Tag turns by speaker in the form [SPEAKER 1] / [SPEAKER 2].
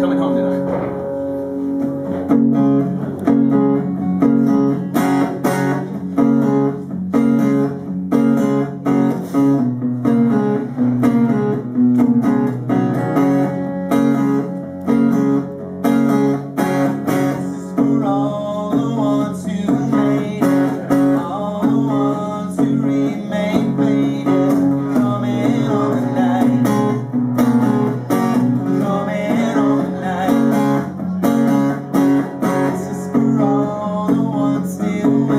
[SPEAKER 1] coming home
[SPEAKER 2] still